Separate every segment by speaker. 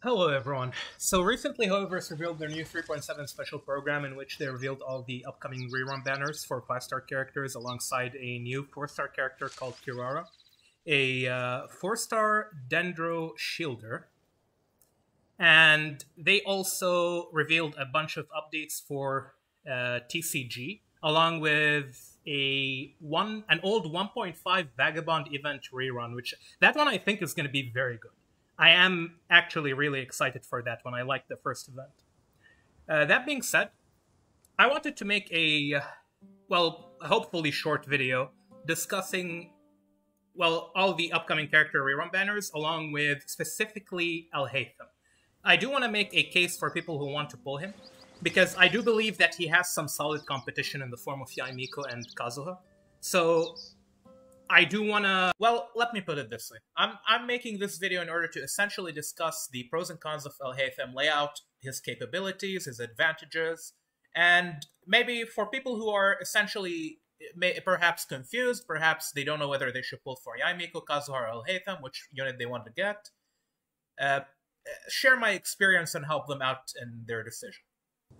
Speaker 1: Hello, everyone. So recently, Hoyoverse revealed their new 3.7 special program in which they revealed all the upcoming rerun banners for 5-star characters alongside a new 4-star character called Kirara, a 4-star Dendro Shielder, and they also revealed a bunch of updates for uh, TCG, along with a one an old 1.5 Vagabond event rerun, which that one I think is going to be very good. I am actually really excited for that one. I like the first event. Uh, that being said, I wanted to make a, well, hopefully short video discussing, well, all the upcoming character rerun banners, along with specifically Alhaitham. I do want to make a case for people who want to pull him, because I do believe that he has some solid competition in the form of Yae Miko and Kazuha. So I do want to. Well, let me put it this way: I'm I'm making this video in order to essentially discuss the pros and cons of Alhaitham layout, his capabilities, his advantages, and maybe for people who are essentially may, perhaps confused, perhaps they don't know whether they should pull for Yae Miko, Kazuha, or Alhaitham, which unit they want to get. Uh, share my experience and help them out in their decision.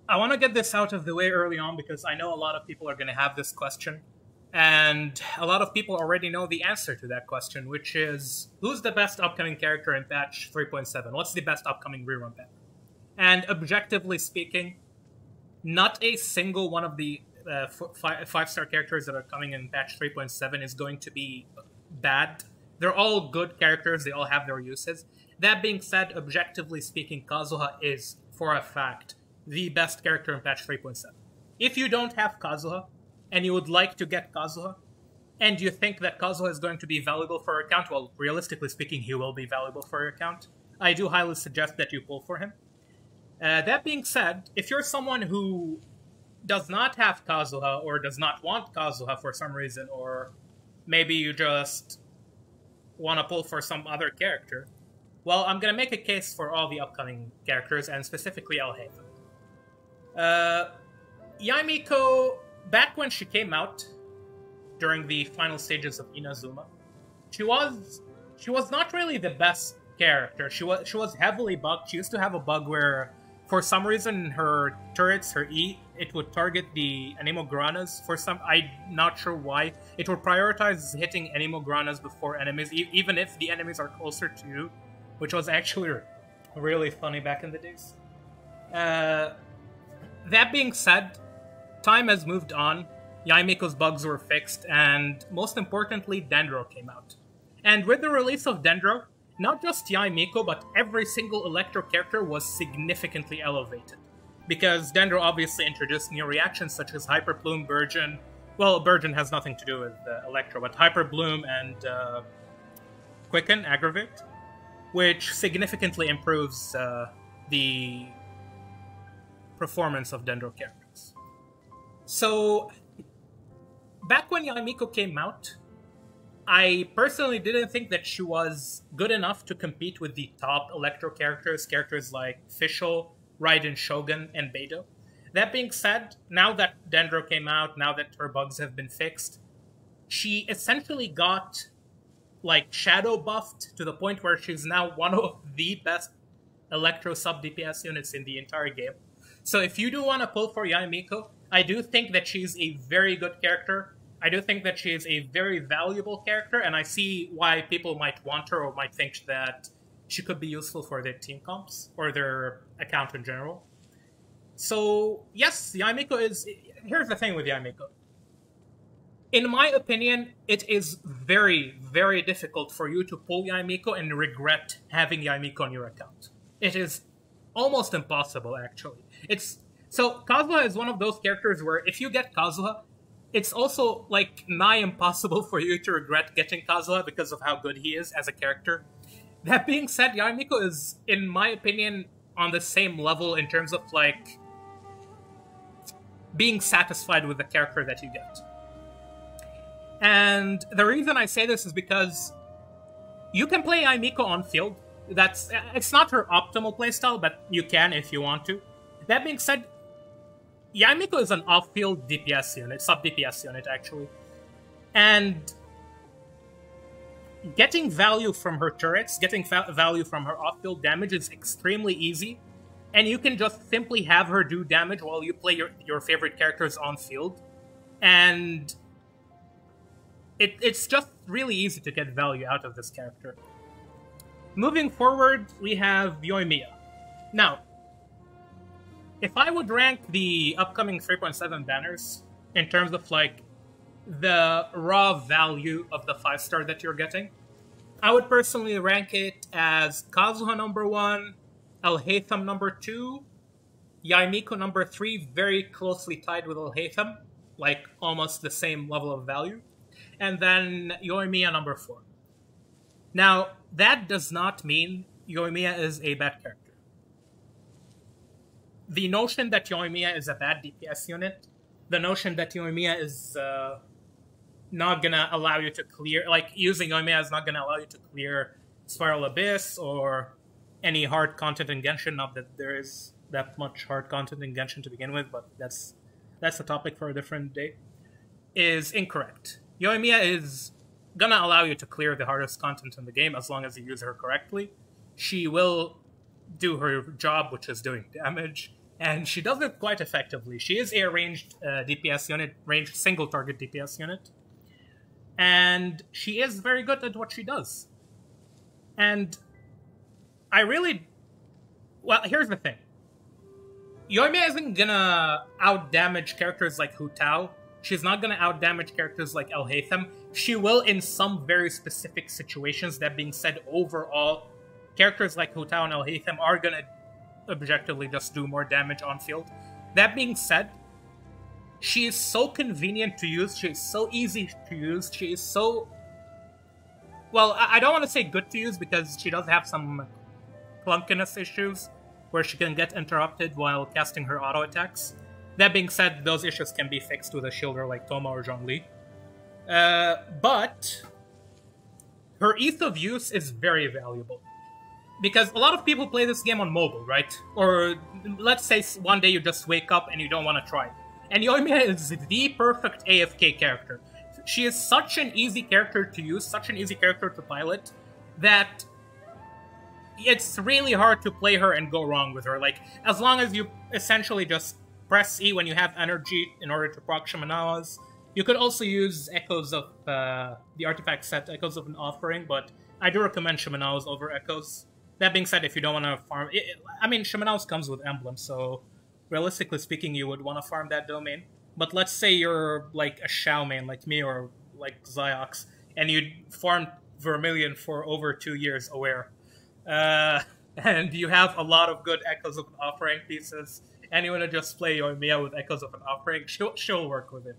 Speaker 1: I want to get this out of the way early on because I know a lot of people are going to have this question. And a lot of people already know the answer to that question, which is who's the best upcoming character in patch 3.7? What's the best upcoming rerun banner? And objectively speaking, not a single one of the uh, five star characters that are coming in patch 3.7 is going to be bad. They're all good characters, they all have their uses. That being said, objectively speaking, Kazuha is, for a fact, the best character in patch 3.7. If you don't have Kazuha, and you would like to get Kazuha, and you think that Kazuha is going to be valuable for your account, well, realistically speaking, he will be valuable for your account. I do highly suggest that you pull for him. Uh, that being said, if you're someone who does not have Kazuha or does not want Kazuha for some reason, or maybe you just want to pull for some other character, well, I'm going to make a case for all the upcoming characters, and specifically Alhaitham. Uh, Yae Miko back when she came out during the final stages of Inazuma, she was she was not really the best character. She was she was heavily bugged. She used to have a bug where for some reason her turrets, her E, it would target the Anemo Granas For some, I'm not sure why. It would prioritize hitting Anemo Granas before enemies, e even if the enemies are closer to you, which was actually really funny back in the days. Uh, that being said, time has moved on, Yae Miko's bugs were fixed, and most importantly, Dendro came out. And with the release of Dendro, not just Yae Miko, but every single Electro character was significantly elevated. Because Dendro obviously introduced new reactions such as Hyper Bloom, Burgeon. Well, Burgeon has nothing to do with uh, Electro, but Hyper Bloom and uh, Quicken, Aggravate, which significantly improves uh, the performance of Dendro characters. So, back when Yae Miko came out, I personally didn't think that she was good enough to compete with the top Electro characters, characters like Fischl, Raiden Shogun, and Beidou. That being said, now that Dendro came out, now that her bugs have been fixed, she essentially got like shadow buffed to the point where she's now one of the best Electro sub DPS units in the entire game. So if you do want to pull for Yae Miko, I do think that she's a very good character. I do think that she is a very valuable character, and I see why people might want her or might think that she could be useful for their team comps or their account in general. So, yes, Yae Miko is. Here's the thing with Yae Miko. In my opinion, it is very, very difficult for you to pull Yae Miko and regret having Yae Miko on your account. It is almost impossible, actually. It's so Kazuha is one of those characters where if you get Kazuha, it's also like nigh impossible for you to regret getting Kazuha because of how good he is as a character. That being said, Yae Miko is, in my opinion, on the same level in terms of like being satisfied with the character that you get. And the reason I say this is because you can play Yae Miko on field. That's it's not her optimal playstyle, but you can if you want to. That being said, Yae Miko is an off-field DPS unit, sub-DPS unit actually. And getting value from her turrets, getting value from her off-field damage is extremely easy, and you can just simply have her do damage while you play your, your favorite characters on field, and it, it's just really easy to get value out of this character. Moving forward, we have Yoimiya. Now, if I would rank the upcoming 3.7 banners in terms of like the raw value of the five star that you're getting, I would personally rank it as Kazuha number one, Alhaitham number two, Yae Miko number three, very closely tied with Alhaitham, like almost the same level of value, and then Yoimiya number four. Now, that does not mean Yoimiya is a bad character. The notion that Yoimiya is a bad DPS unit, the notion that Yoimiya is uh, not gonna allow you to clear, like using Yoimiya is not gonna allow you to clear Spiral Abyss or any hard content in Genshin. Not that there is that much hard content in Genshin to begin with, but that's that's a topic for a different day. Is incorrect. Yoimiya is gonna allow you to clear the hardest content in the game as long as you use her correctly. She will do her job, which is doing damage, and she does it quite effectively. She is a ranged uh, DPS unit, ranged single target DPS unit, and she is very good at what she does. And I really, well, here's the thing. Yoimiya isn't gonna out damage characters like Hu Tao. She's not gonna out damage characters like Alhaitham. She will in some very specific situations. That being said, overall, characters like Hu Tao and Alhaitham are gonna objectively just do more damage on field. That being said, she is so convenient to use. She is so easy to use. She is so well. I don't want to say good to use because she does have some clunkiness issues where she can get interrupted while casting her auto attacks. That being said, those issues can be fixed with a shielder like Thoma or Zhongli. Uh, but her ease of use is very valuable. Because a lot of people play this game on mobile, right? Or let's say one day you just wake up and you don't want to try. And Yoimiya is the perfect AFK character. She is such an easy character to use, such an easy character to pilot, that it's really hard to play her and go wrong with her. Like, as long as you essentially just press E when you have energy in order to proc Shimenawa's. You could also use Echoes of uh, the artifact set, Echoes of an Offering, but I do recommend Shimenawa's over Echoes. That being said, if you don't want to farm, it, I mean, Shimenawa's comes with emblems, so realistically speaking, you would want to farm that domain. But let's say you're like a Xiao main, like me, or like Xiox, and you farm Vermilion for over two years aware. Uh, and you have a lot of good Echoes of an Offering pieces, and you want to just play your Mia with Echoes of an Offering, she'll, she'll work with it.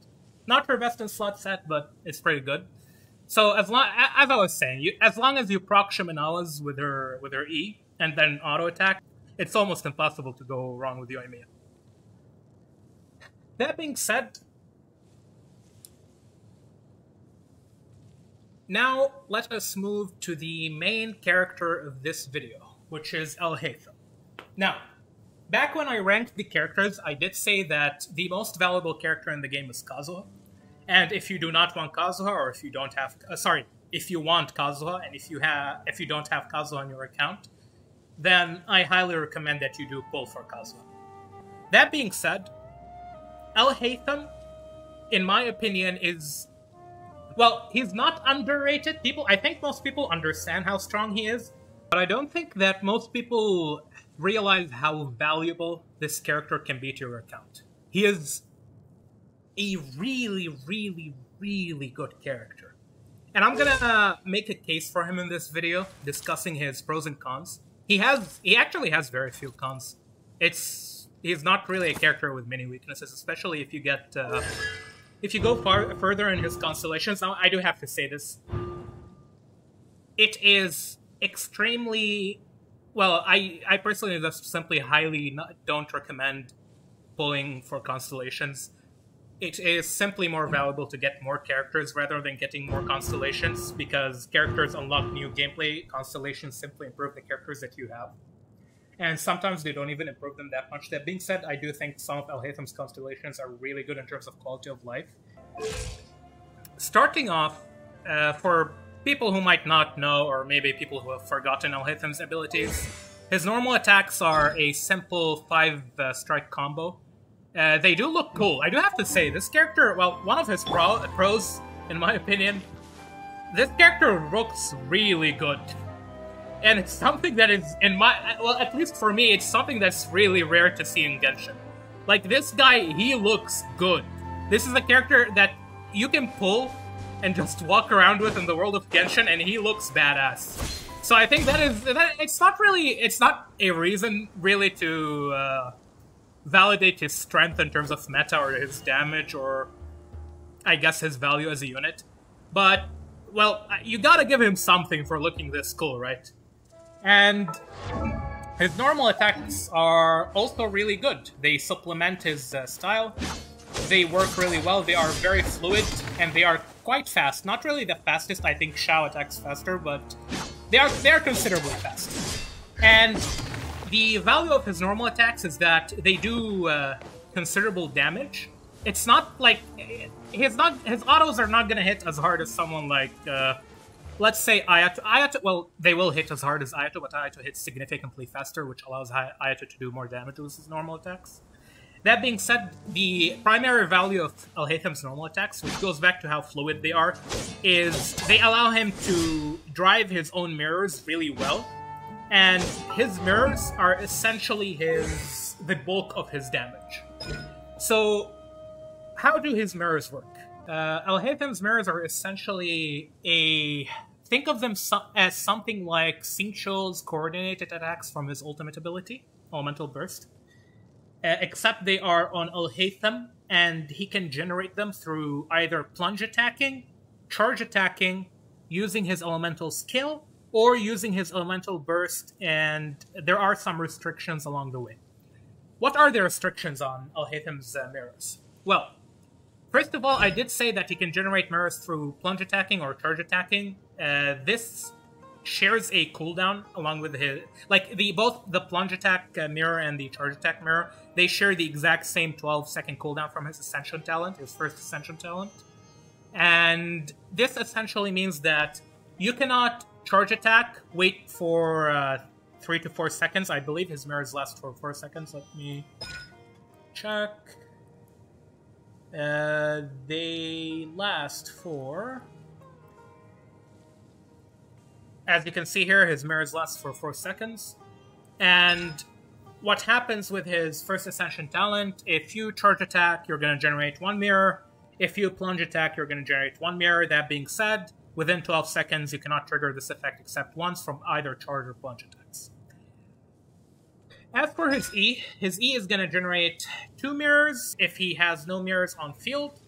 Speaker 1: Not her best in slot set, but it's pretty good. So as long as I was saying, you, as long as you proc Shimenawa's with her with her E and then auto attack, it's almost impossible to go wrong with Yoimiya. That being said, now let us move to the main character of this video, which is Alhaitham. Now, back when I ranked the characters, I did say that the most valuable character in the game is Kazuha. And if you do not want Kazuha, or if you don't have, uh, sorry, if you want Kazuha, and if you have, if you don't have Kazuha on your account, then I highly recommend that you do pull for Kazuha. That being said, Alhaitham, in my opinion, is well, he's not underrated. People, I think most people understand how strong he is, but I don't think that most people realize how valuable this character can be to your account. He is a really, really, really good character. And I'm gonna uh, make a case for him in this video, discussing his pros and cons. He has, he actually has very few cons. It's, he's not really a character with many weaknesses, especially if you get, uh, if you go far further in his constellations. Now, I do have to say this. It is extremely well, I I personally just simply highly not, don't recommend pulling for constellations. It is simply more valuable to get more characters rather than getting more constellations because characters unlock new gameplay. Constellations simply improve the characters that you have. And sometimes they don't even improve them that much. That being said, I do think some of Alhaitham's constellations are really good in terms of quality of life. Starting off, uh, for people who might not know, or maybe people who have forgotten Alhaitham's abilities, his normal attacks are a simple five uh, strike combo. Uh, they do look cool. I do have to say, this character, well, one of his pro pros, in my opinion, this character looks really good. And it's something that is, in my, well, at least for me, it's something that's really rare to see in Genshin. Like, this guy, he looks good. This is a character that you can pull and just walk around with in the world of Genshin, and he looks badass. So I think that is that it's not really it's not a reason really to uh, validate his strength in terms of meta or his damage or I guess his value as a unit, but well you gotta give him something for looking this cool, right? And his normal attacks are also really good. They supplement his uh, style. They work really well. They are very fluid and they are quite fast. Not really the fastest. I think Xiao attacks faster, but they are they are considerably fast. And the value of his normal attacks is that they do uh, considerable damage. It's not like his not his autos are not gonna hit as hard as someone like uh, let's say Ayato. Ayato, well, they will hit as hard as Ayato, but Ayato hits significantly faster, which allows Ayato to do more damage with his normal attacks. That being said, the primary value of Alhaitham's normal attacks, which goes back to how fluid they are, is they allow him to drive his own mirrors really well, and his mirrors are essentially his the bulk of his damage. So, how do his mirrors work? Uh, Alhaitham's mirrors are essentially a think of them so- as something like Xingqiu's coordinated attacks from his ultimate ability, Elemental Burst uh, except they are on Alhaitham, and he can generate them through either plunge attacking, charge attacking, using his elemental skill, or using his elemental burst, and there are some restrictions along the way. What are the restrictions on Alhaitham's uh, mirrors? Well, first of all, I did say that he can generate mirrors through plunge attacking or charge attacking. Uh, this shares a cooldown along with his like the both the plunge attack uh, mirror and the charge attack mirror they share the exact same 12 second cooldown from his ascension talent his first ascension talent and this essentially means that you cannot charge attack wait for uh, three to four seconds i believe his mirrors last for four seconds let me check uh, they last for as you can see here, his mirrors last for 4 seconds. And what happens with his first Ascension talent, if you charge attack, you're going to generate one mirror. If you plunge attack, you're going to generate one mirror. That being said, within 12 seconds, you cannot trigger this effect except once from either charge or plunge attacks. As for his E, his E is going to generate two mirrors if he has no mirrors on field,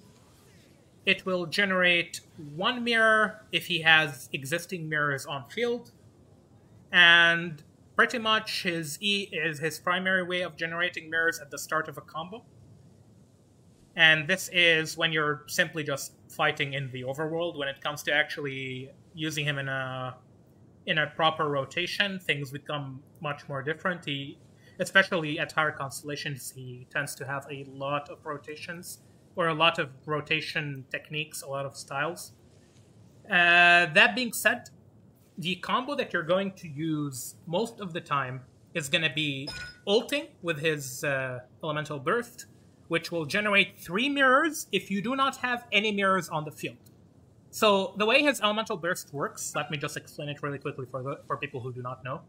Speaker 1: it will generate one mirror if he has existing mirrors on field. And pretty much his E is his primary way of generating mirrors at the start of a combo. And this is when you're simply just fighting in the overworld. When it comes to actually using him in a in a proper rotation, things become much more different. He especially at higher constellations, he tends to have a lot of rotations or a lot of rotation techniques, a lot of styles. Uh, that being said, the combo that you're going to use most of the time is going to be ulting with his uh, elemental burst, which will generate three mirrors if you do not have any mirrors on the field. So the way his elemental burst works, let me just explain it really quickly for the, for people who do not know.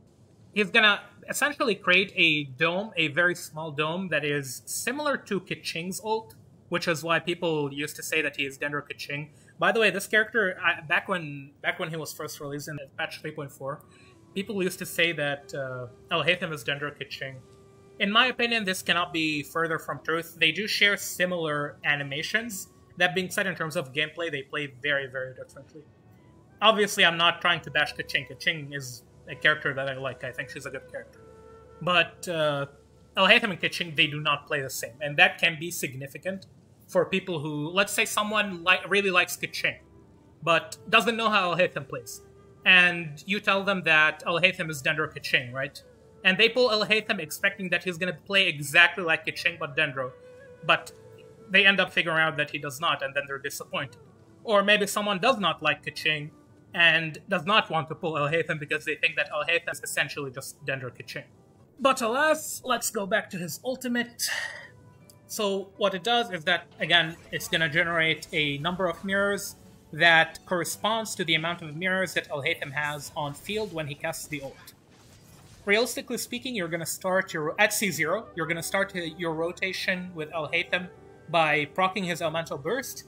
Speaker 1: He's gonna essentially create a dome, a very small dome that is similar to Keqing's ult, which is why people used to say that he is Dendro Kiching. By the way, this character I, back when back when he was first released in patch 3.4, people used to say that uh, Alhaitham is Dendro Keqing. In my opinion, this cannot be further from truth. They do share similar animations. That being said, in terms of gameplay, they play very, very differently. Obviously, I'm not trying to bash Keqing. Keqing is a character that I like. I think she's a good character. But uh, and Keqing, they do not play the same. And that can be significant for people who, let's say, someone like really likes Keqing, but doesn't know how Alhaitham plays, and you tell them that Alhaitham is Dendro Keqing, right? And they pull Alhaitham expecting that he's going to play exactly like but Dendro, but they end up figuring out that he does not, and then they're disappointed. Or maybe someone does not like Keqing, and does not want to pull Alhaitham because they think that Alhaitham is essentially just Dendro Keqing. But alas, let's go back to his ultimate. So what it does is that, again, it's going to generate a number of mirrors that corresponds to the amount of mirrors that Alhaitham has on field when he casts the ult. Realistically speaking, you're going to start your at C0, you're going to start your rotation with Alhaitham by proccing his Elemental Burst,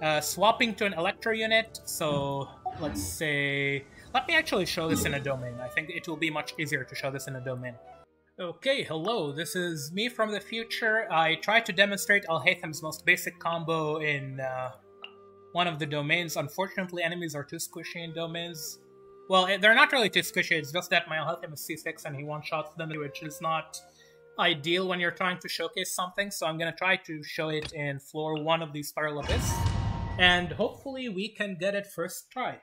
Speaker 1: uh, swapping to an Electro unit, so let's say... Let me actually show this in a domain. I think it will be much easier to show this in a domain. Okay, hello, this is me from the future. I tried to demonstrate Alhaitham's most basic combo in uh, one of the domains. Unfortunately, enemies are too squishy in domains. Well, eh, they're not really too squishy, it's just that my Alhaitham is C6 and he one-shots them, which is not ideal when you're trying to showcase something, so I'm gonna try to show it in floor 1 of the Spiral Abyss, and hopefully we can get it first try.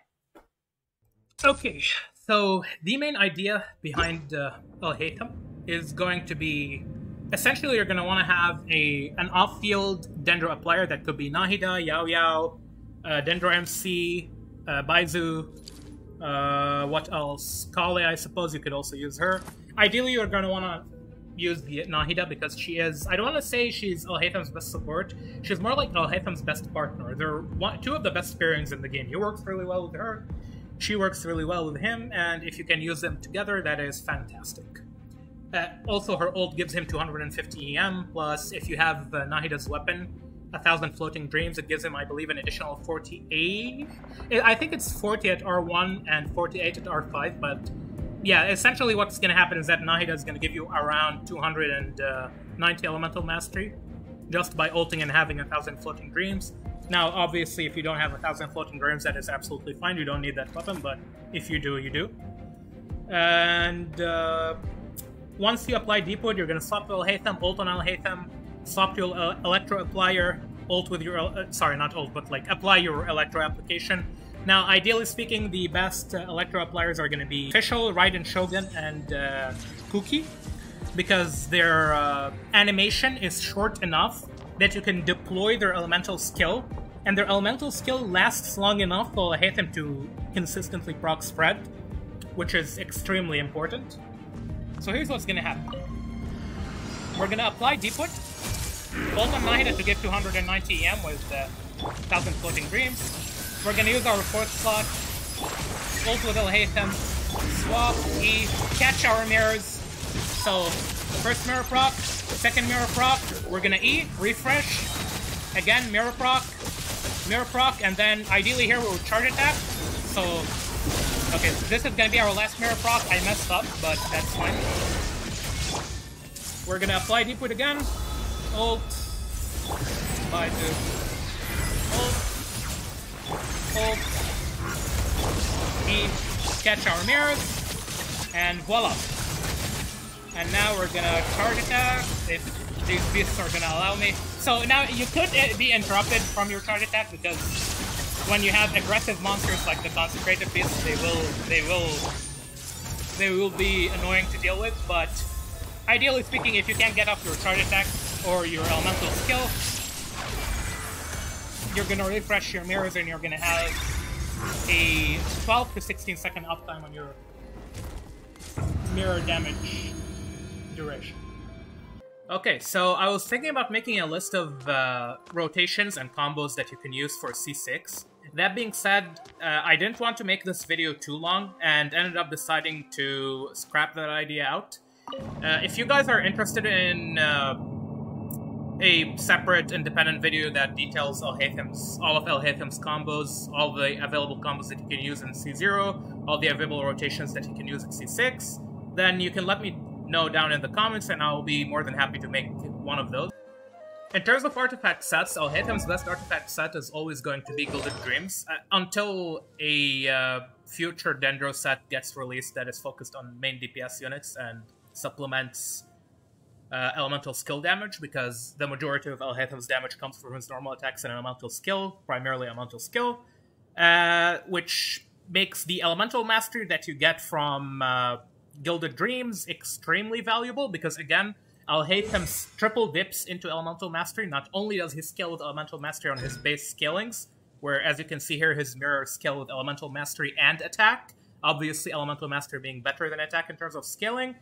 Speaker 1: Okay, so the main idea behind uh, Alhaitham is going to be essentially you're going to want to have a an off-field Dendro applier that could be Nahida, Yao Yao, uh, Dendro MC, uh, Baizhu, uh, what else? Collei, I suppose you could also use her. Ideally, you're going to want to use the Nahida because she is, I don't want to say she's Alhaitham's best support, she's more like Alhaitham's best partner. They're one, two of the best pairings in the game. He works really well with her, she works really well with him, and if you can use them together, that is fantastic. Uh, also, her ult gives him 250 EM, plus if you have uh, Nahida's weapon, a thousand floating dreams, it gives him, I believe, an additional 48. I think it's 40 at R1 and 48 at R5, but yeah, essentially what's going to happen is that Nahida is going to give you around 290 elemental mastery just by ulting and having a thousand floating dreams. Now, obviously, if you don't have a thousand floating dreams, that is absolutely fine. You don't need that weapon, but if you do, you do. And uh, once you apply Deepwood, you're going to swap to Alhaitham, ult on Alhaitham, swap to uh, Electro Applier, ult with your... Uh, sorry, not ult, but like apply your Electro application. Now, ideally speaking, the best uh, Electro appliers are going to be Fischl, Raiden Shogun, and uh, Kuki, because their uh, animation is short enough that you can deploy their elemental skill, and their elemental skill lasts long enough for Alhaitham to consistently proc spread, which is extremely important. So here's what's gonna happen. We're gonna apply Deepwood, Bolt on Nahida to get 290 EM with 1000 floating dreams. We're gonna use our fourth slot, ult with Alhaitham, swap, E, catch our mirrors. So, first mirror proc, second mirror proc, we're gonna E, refresh, again mirror proc, mirror proc, and then ideally here we'll charge attack. So Okay, this is gonna be our last mirror proc. I messed up, but that's fine. We're gonna apply Deepwood again. Ult. Bye, dude. Ult. Ult. E. Catch our mirrors. And voila. And now we're gonna charge attack if these beasts are gonna allow me. So now you could uh, be interrupted from your charge attack because when you have aggressive monsters like the consecrated beasts, they will they will they will be annoying to deal with, but ideally speaking, if you can't get off your charge attack or your elemental skill, you're gonna refresh your mirrors and you're gonna have a 12 to 16 second uptime on your mirror damage duration. Okay, so I was thinking about making a list of uh, rotations and combos that you can use for C6. That being said, uh, I didn't want to make this video too long and ended up deciding to scrap that idea out. Uh, if you guys are interested in uh, a separate independent video that details all of Alhaitham's combos, all the available combos that you can use in C0, all the available rotations that you can use in C6, then you can let me know down in the comments and I'll be more than happy to make one of those. In terms of artifact sets, Alhaitham's best artifact set is always going to be Gilded Dreams, uh, until a uh, future Dendro set gets released that is focused on main DPS units and supplements uh, elemental skill damage, because the majority of Alhaitham's damage comes from his normal attacks and elemental skill, primarily elemental skill, uh, which makes the elemental mastery that you get from uh, Gilded Dreams extremely valuable, because again, Alhaitham's triple dips into Elemental Mastery. Not only does he scale with Elemental Mastery on his base scalings, where, as you can see here, his mirror scale with Elemental Mastery and Attack. Obviously, Elemental Mastery being better than Attack in terms of scaling.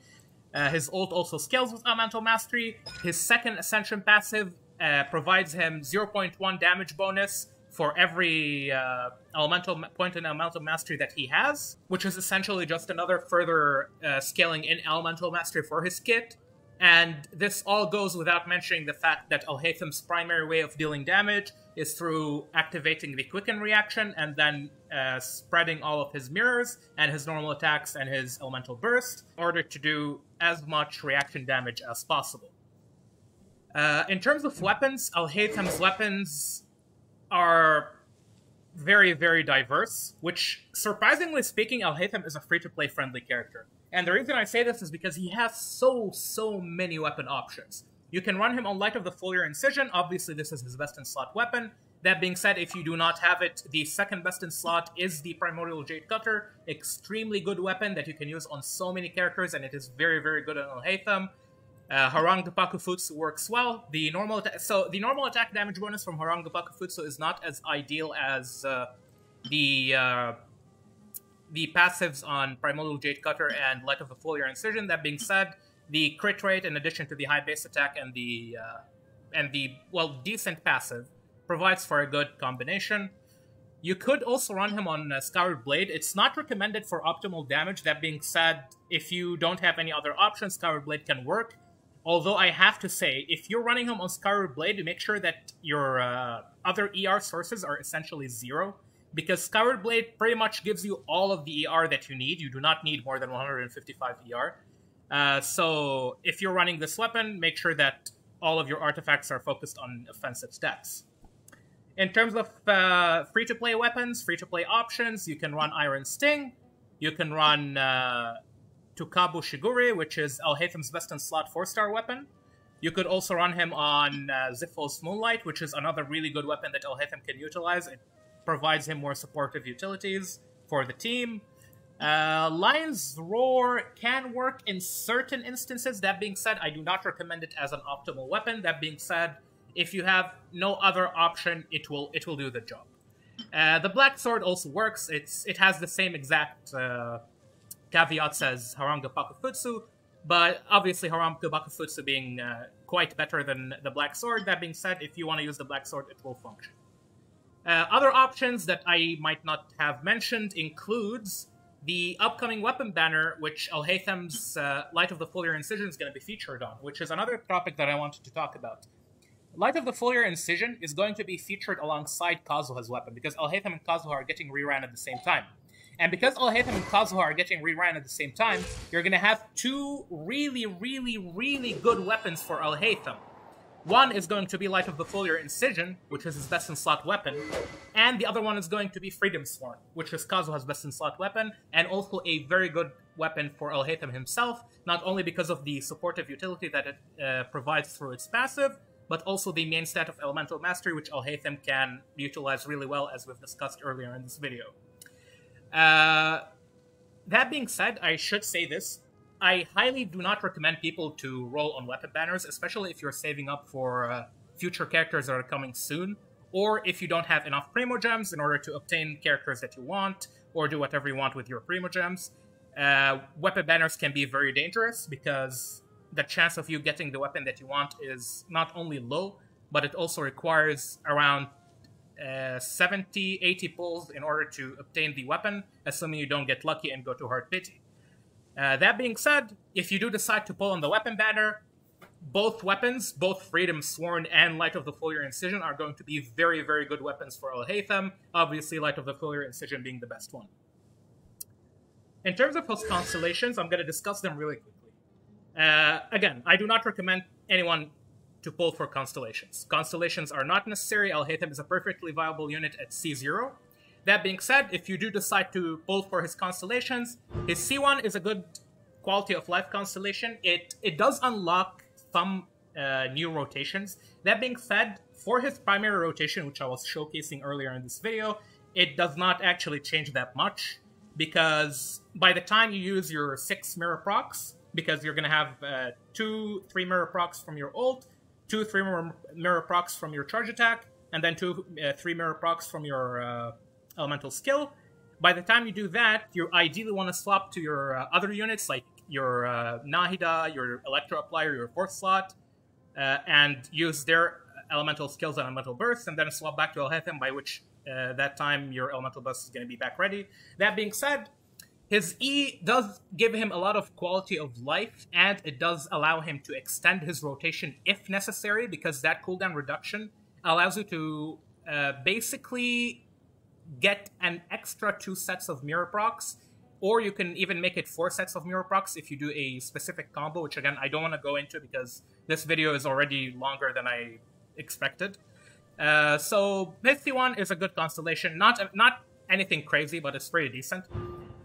Speaker 1: Uh, his ult also scales with Elemental Mastery. His second Ascension passive uh, provides him 0.1 damage bonus for every uh, elemental point in elemental mastery that he has, which is essentially just another further uh, scaling in elemental mastery for his kit. And this all goes without mentioning the fact that Alhaitham's primary way of dealing damage is through activating the Quicken reaction and then uh, spreading all of his mirrors and his normal attacks and his elemental burst in order to do as much reaction damage as possible. Uh, in terms of weapons, Alhaitham's weapons are very, very diverse, which, surprisingly speaking, Alhaitham is a free-to-play friendly character. And the reason I say this is because he has so, so many weapon options. You can run him on Light of the Foliar Incision, obviously this is his best in slot weapon. That being said, if you do not have it, the second best in slot is the Primordial Jade Cutter, extremely good weapon that you can use on so many characters, and it is very, very good on Alhaitham. Uh, Haran Geppaku Futsu works well. The normal so the normal attack damage bonus from Haran Geppaku Futsu is not as ideal as uh, the uh, the passives on Primordial Jade Cutter and Light of the Foliar Incision. That being said, the crit rate, in addition to the high base attack and the uh, and the well decent passive, provides for a good combination. You could also run him on uh, Skyward Blade. It's not recommended for optimal damage. That being said, if you don't have any other options, Skyward Blade can work. Although I have to say, if you're running him on Skyward Blade, make sure that your uh, other ER sources are essentially zero, because Skyward Blade pretty much gives you all of the ER that you need. You do not need more than 155 ER. Uh, so if you're running this weapon, make sure that all of your artifacts are focused on offensive stats. In terms of uh, free-to-play weapons, free-to-play options, you can run Iron Sting, you can run uh, Toukabou Shigure, which is Alhaitham's best in slot 4 star weapon. You could also run him on uh, Moonlight, which is another really good weapon that Alhaitham can utilize. It provides him more supportive utilities for the team. Uh, Lion's Roar can work in certain instances. That being said, I do not recommend it as an optimal weapon. That being said, if you have no other option, it will it will do the job. Uh, the Black Sword also works. It's it has the same exact uh, caveat says Haran Geppaku Futsu, but obviously Haran Geppaku Futsu being uh, quite better than the Black Sword. That being said, if you want to use the Black Sword, it will function. Uh, other options that I might not have mentioned includes the upcoming weapon banner, which Alhaitham's uh, Light of the Foliar Incision is going to be featured on, which is another topic that I wanted to talk about. Light of the Foliar Incision is going to be featured alongside Kazuha's weapon, because Alhaitham and Kazuha are getting reran at the same time. And because Alhaitham and Kazuha are getting reran at the same time, you're going to have two really, really, really good weapons for Alhaitham. One is going to be Light of the Foliar Incision, which is his best in slot weapon, and the other one is going to be Freedom Sworn, which is Kazuha's best in slot weapon, and also a very good weapon for Alhaitham himself, not only because of the supportive utility that it uh, provides through its passive, but also the main stat of Elemental Mastery, which Alhaitham can utilize really well, as we've discussed earlier in this video. Uh, that being said, I should say this. I highly do not recommend people to roll on weapon banners, especially if you're saving up for uh, future characters that are coming soon, or if you don't have enough Primo gems in order to obtain characters that you want, or do whatever you want with your Primogems. Uh, weapon banners can be very dangerous because the chance of you getting the weapon that you want is not only low, but it also requires around uh, 70, 80 pulls in order to obtain the weapon, assuming you don't get lucky and go to Hard Pity. Uh, that being said, if you do decide to pull on the weapon banner, both weapons, both Freedom Sworn and Light of the Foliar Incision, are going to be very, very good weapons for Alhaitham. Obviously, Light of the Foliar Incision being the best one. In terms of host constellations, I'm going to discuss them really quickly. Uh, again, I do not recommend anyone to pull for constellations. Constellations are not necessary. Alhaitham is a perfectly viable unit at C0. That being said, if you do decide to pull for his constellations, his C1 is a good quality of life constellation. It it does unlock some uh, new rotations. That being said, for his primary rotation, which I was showcasing earlier in this video, it does not actually change that much because by the time you use your six mirror procs, because you're going to have uh, two three mirror procs from your ult, two three mirror, procs from your charge attack, and then two, uh, three mirror procs from your uh, elemental skill. By the time you do that, you ideally want to swap to your uh, other units like your uh, Nahida, your Electro Applier, your fourth slot, uh, and use their elemental skills and elemental bursts, and then swap back to Alhaitham, by which uh, that time your elemental burst is going to be back ready. That being said, his E does give him a lot of quality of life, and it does allow him to extend his rotation if necessary, because that cooldown reduction allows you to uh, basically get an extra two sets of mirror procs, or you can even make it four sets of mirror procs if you do a specific combo, which again I don't want to go into because this video is already longer than I expected. Uh, so one is a good constellation, not not anything crazy, but it's pretty decent.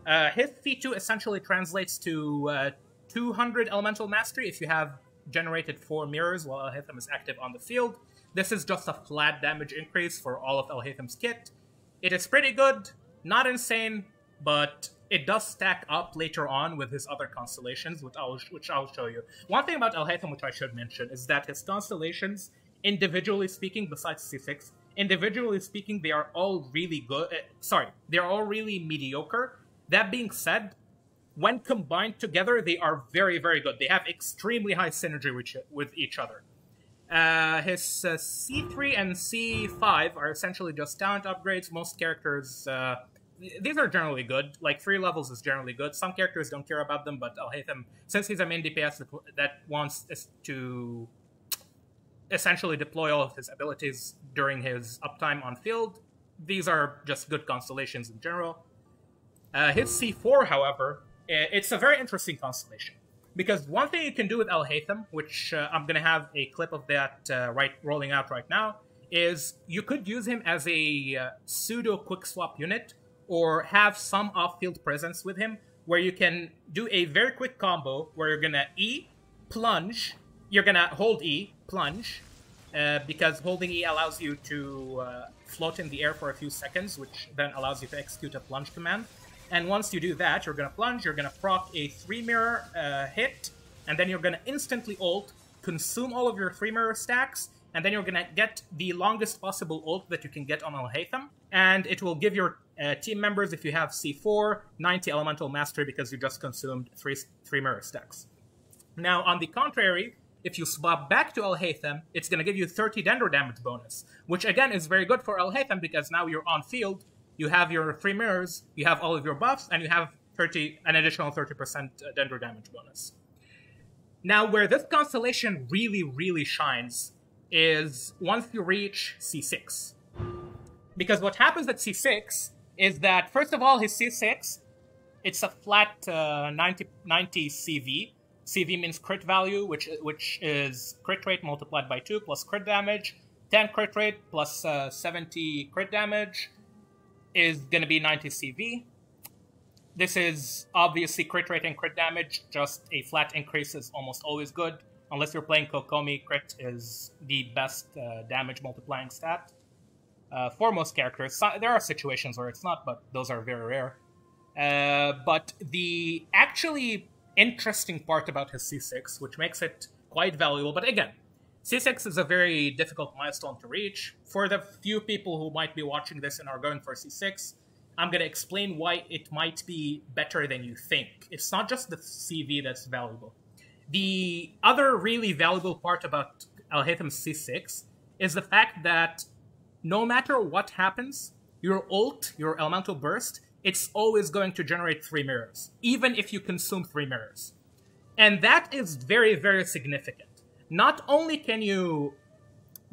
Speaker 1: Uh, C2 essentially translates to uh, 200 elemental mastery if you have generated four mirrors while Alhaitham is active on the field. This is just a flat damage increase for all of Alhaitham's kit. It is pretty good, not insane, but it does stack up later on with his other constellations, which I'll, which I'll show you. One thing about Alhaitham, which I should mention, is that his constellations, individually speaking, besides C6, individually speaking, they are all really good. Uh, sorry, they're all really mediocre. That being said, when combined together, they are very, very good. They have extremely high synergy with each other. Uh, his uh, C3 and C5 are essentially just talent upgrades. Most characters, uh, these are generally good. Like three levels is generally good. Some characters don't care about them, but Alhaitham, since he's a main DPS that, that wants to essentially deploy all of his abilities during his uptime on field, these are just good constellations in general. Uh, his C4, however, it's a very interesting constellation because one thing you can do with Alhaitham, which uh, I'm gonna have a clip of that uh, right rolling out right now, is you could use him as a uh, pseudo quick swap unit or have some off-field presence with him where you can do a very quick combo where you're gonna E, plunge, you're gonna hold E, plunge, uh, because holding E allows you to uh, float in the air for a few seconds, which then allows you to execute a plunge command. And once you do that, you're to plunge, you're to proc a 3 mirror uh, hit, and then you're to instantly ult, consume all of your 3 mirror stacks, and then you're to get the longest possible ult that you can get on Alhaitham. And it will give your uh, team members, if you have C4, 90 elemental mastery because you just consumed 3, three mirror stacks. Now, on the contrary, if you swap back to Alhaitham, it's to give you 30 dendro damage bonus, which again is very good for Alhaitham because now you're on field you have your three mirrors, you have all of your buffs, and you have 30 an additional 30% uh, dendro damage bonus. Now, where this constellation really, really shines is once you reach C6. Because what happens at C6 is that, first of all, his C6, it's a flat uh, 90, 90 CV. CV means crit value, which which is crit rate multiplied by 2 plus crit damage, 10 crit rate plus uh, 70 crit damage, is going to be 90 CV. This is obviously crit rate and crit damage. Just a flat increase is almost always good. Unless you're playing Kokomi, crit is the best uh, damage multiplying stat. Uh, for most characters, there are situations where it's not, but those are very rare. Uh, but the actually interesting part about his C6, which makes it quite valuable, but again, C6 is a very difficult milestone to reach. For the few people who might be watching this and are going for C6, I'm going to explain why it might be better than you think. It's not just the CV that's valuable. The other really valuable part about Alhaitham's C6 is the fact that no matter what happens, your ult, your elemental burst, it's always going to generate three mirrors, even if you consume three mirrors. And that is very, very significant not only can you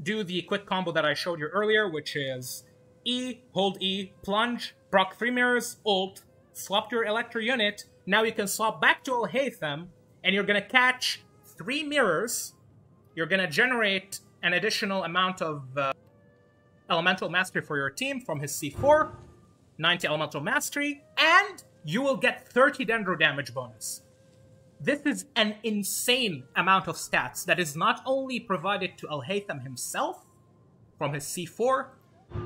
Speaker 1: do the quick combo that I showed you earlier, which is E, hold E, plunge, proc three mirrors, ult, swap your Electro unit, now you can swap back to Alhaitham, and you're gonna catch three mirrors, you're gonna generate an additional amount of uh, Elemental Mastery for your team from his C4, 90 Elemental Mastery, and you will get 30 Dendro damage bonus. This is an insane amount of stats that is not only provided to Alhaitham himself from his C4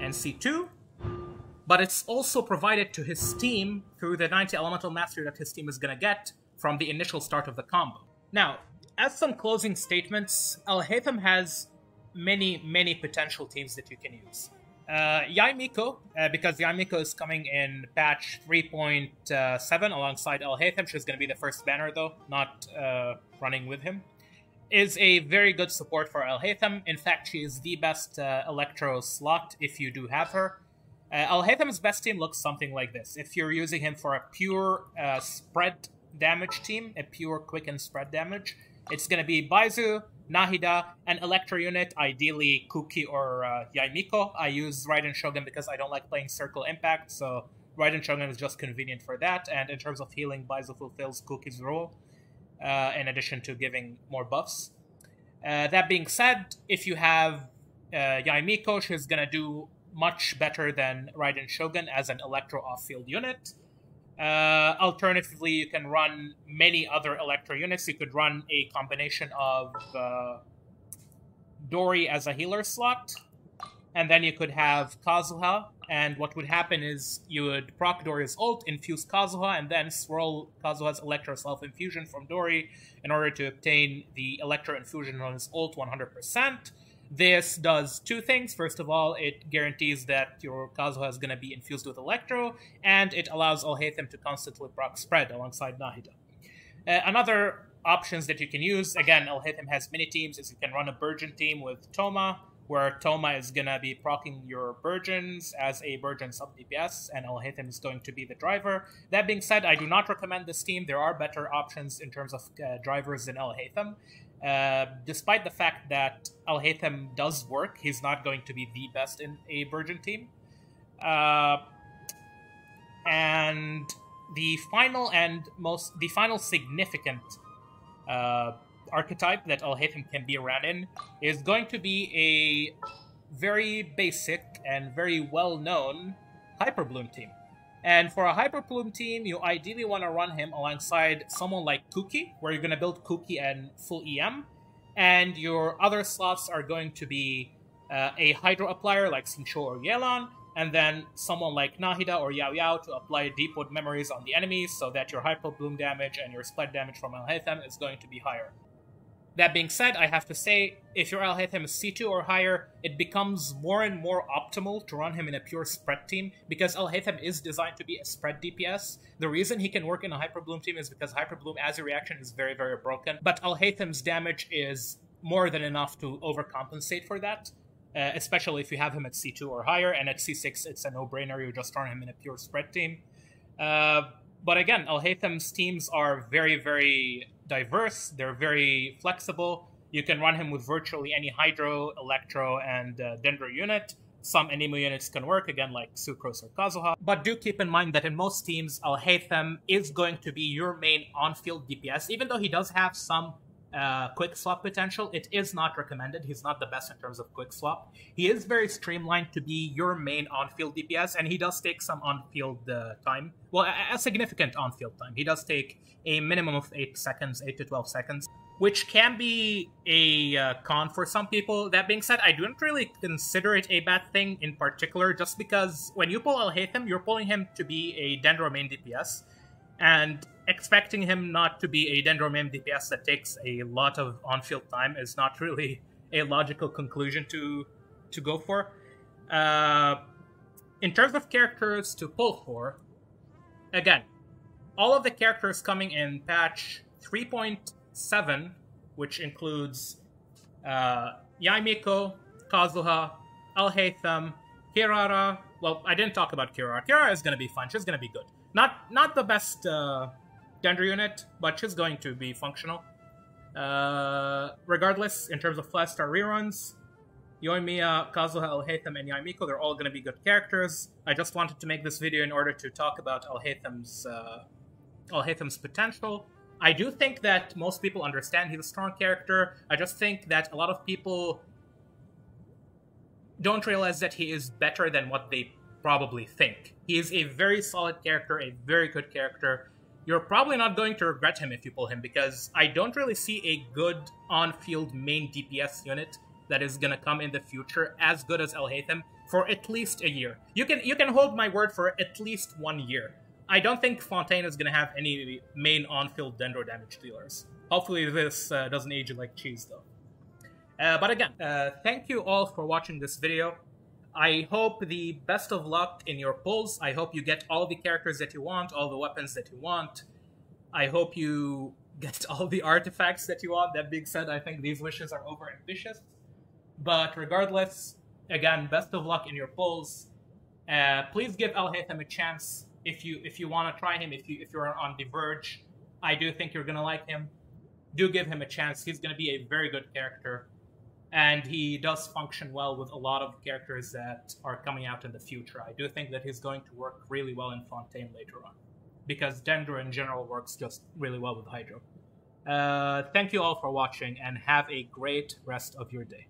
Speaker 1: and C2, but it's also provided to his team through the 90 elemental mastery that his team is gonna get from the initial start of the combo. Now, as some closing statements, Alhaitham has many, many potential teams that you can use. Uh, Yae Miko, uh, because Yae Miko is coming in patch 3.7 alongside Alhaitham. She's going to be the first banner, though, not uh, running with him. Is a very good support for Alhaitham. In fact, she is the best uh, Electro slot if you do have her. Uh, Alhaitham's best team looks something like this. If you're using him for a pure uh, spread damage team, a pure quick and spread damage, it's going to be Baizhu, Nahida, an Electro unit, ideally Kuki or uh, Yae Miko. I use Raiden Shogun because I don't like playing Circle Impact, so Raiden Shogun is just convenient for that. And in terms of healing, Baizhu fulfills Kuki's role, uh, in addition to giving more buffs. Uh, that being said, if you have uh, Yae Miko, she's gonna do much better than Raiden Shogun as an Electro off-field unit. Uh, alternatively, you can run many other Electro units. You could run a combination of uh, Dori as a healer slot, and then you could have Kazuha. And what would happen is you would proc Dori's ult, infuse Kazuha, and then swirl Kazuha's Electro Self Infusion from Dori in order to obtain the Electro Infusion on his ult 100%. This does two things. First of all, it guarantees that your Kazuha is going to be infused with Electro, and it allows Alhaitham to constantly proc spread alongside Nahida. Uh, another options that you can use, again, Alhaitham has many teams, is you can run a Burgeon team with Thoma, where Thoma is going to be procking your Burgeons as a Burgeon sub DPS, and Alhaitham is going to be the driver. That being said, I do not recommend this team. There are better options in terms of uh, drivers than Alhaitham. Uh, despite the fact that Alhaitham does work, he's not going to be the best in a Burgeon team. Uh, and the final and most the final significant uh, archetype that Alhaitham can be ran in is going to be a very basic and very well known Hyperbloom team. And for a Hyperbloom team, you ideally want to run him alongside someone like Kuki, where you're going to build Kuki and full EM. And your other slots are going to be uh, a Hydro Applier like Xingqiu or Yelan, and then someone like Nahida or Yaoyao to apply Deepwood Memories on the enemies so that your Hyperbloom damage and your Split damage from Alhaitham is going to be higher. That being said, I have to say, if your Alhaitham is C2 or higher, it becomes more and more optimal to run him in a pure spread team, because Alhaitham is designed to be a spread DPS. The reason he can work in a Hyperbloom team is because Hyperbloom as a reaction is very, very broken, but Alhaitham's damage is more than enough to overcompensate for that. Uh, especially if you have him at C2 or higher, and at C6 it's a no-brainer, you just run him in a pure spread team. Uh, but again, Alhaitham's teams are very, very diverse. They're very flexible. You can run him with virtually any Hydro, Electro, and uh, Dendro unit. Some Anemo units can work, again, like Sucrose or Kazuha. But do keep in mind that in most teams, Alhaitham is going to be your main on-field DPS, even though he does have some uh, quick swap potential. It is not recommended. He's not the best in terms of quick swap. He is very streamlined to be your main on-field DPS, and he does take some on-field uh, time. Well, a, a significant on-field time. He does take a minimum of eight seconds, eight to twelve seconds, which can be a uh, con for some people. That being said, I don't really consider it a bad thing in particular, just because when you pull Alhaitham, you're pulling him to be a Dendro main DPS and expecting him not to be a Dendromain DPS that takes a lot of on-field time is not really a logical conclusion to to go for. Uh, in terms of characters to pull for, again, all of the characters coming in patch 3.7, which includes uh, Yae Miko, Kazuha, Alhaitham, Kirara. Well, I didn't talk about Kirara. Kirara is going to be fun. She's going to be good. Not not the best uh, Dendro unit, but she's going to be functional. Uh, regardless, in terms of flat star reruns, Yoimiya, Kazuha, Alhaitham, and Yae Miko, they're all going to be good characters. I just wanted to make this video in order to talk about Alhaitham's, uh, Alhaitham's potential. I do think that most people understand he's a strong character. I just think that a lot of people don't realize that he is better than what they probably think. He is a very solid character, a very good character. You're probably not going to regret him if you pull him because I don't really see a good on-field main DPS unit that is gonna come in the future as good as Alhaitham for at least a year. You can you can hold my word for at least one year. I don't think Fontaine is gonna have any main on-field Dendro damage dealers. Hopefully this uh, doesn't age you like cheese though. Uh, but again, uh, thank you all for watching this video. I hope the best of luck in your pulls. I hope you get all the characters that you want, all the weapons that you want. I hope you get all the artifacts that you want. That being said, I think these wishes are over ambitious. But regardless, again, best of luck in your pulls. Uh, please give Alhaitham a chance if you if you want to try him. If you if you're on the verge, I do think you're gonna like him. Do give him a chance. He's gonna be a very good character and he does function well with a lot of characters that are coming out in the future. I do think that he's going to work really well in Fontaine later on, because Dendro in general works just really well with Hydro. Uh, thank you all for watching, and have a great rest of your day.